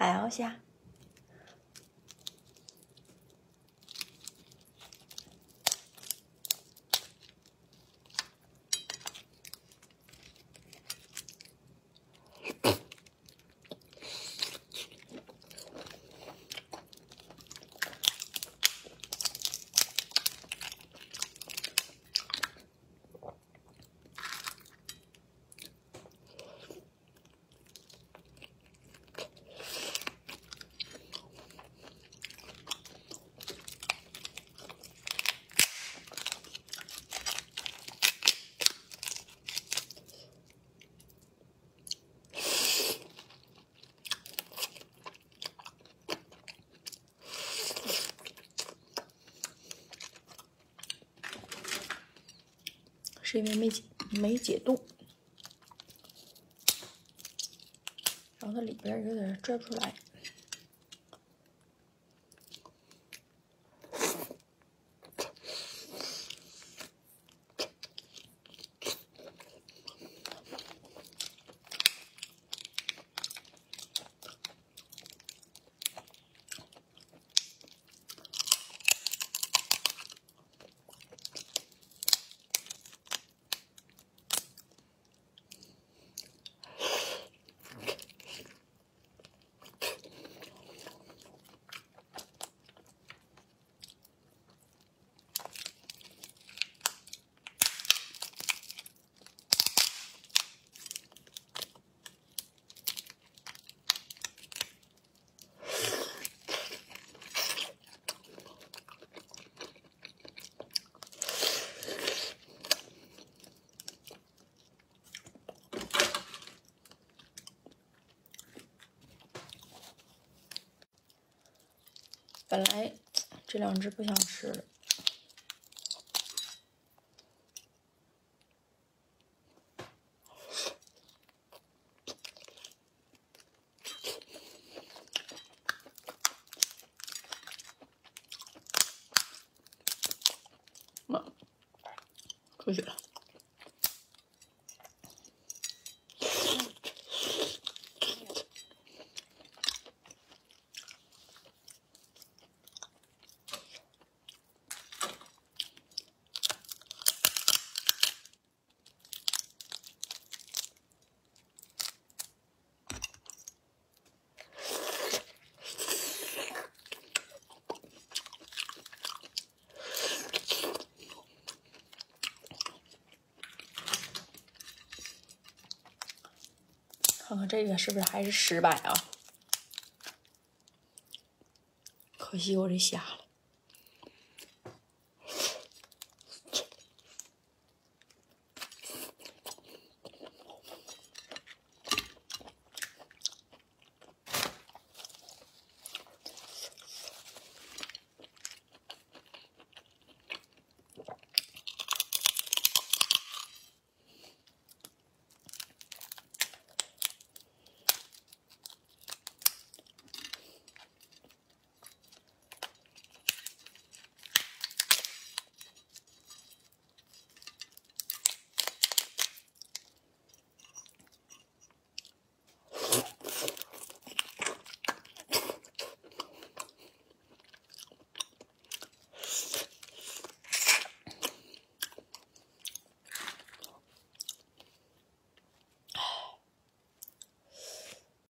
还要下。是因为没解没解冻，然后它里边有点拽不出来。本来 这两只不想吃了。出去了。看看这个是不是还是失败啊？可惜我这瞎了。